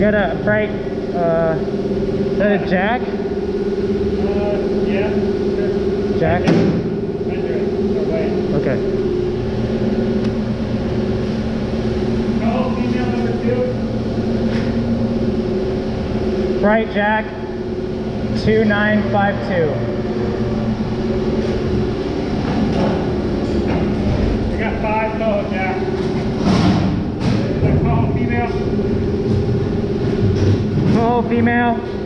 Got a freight, uh, is that a jack? Uh, yeah, sure. Jack? Measure Okay. Freight jack, 2952. I got five total, Jack. Is that call female? Full female,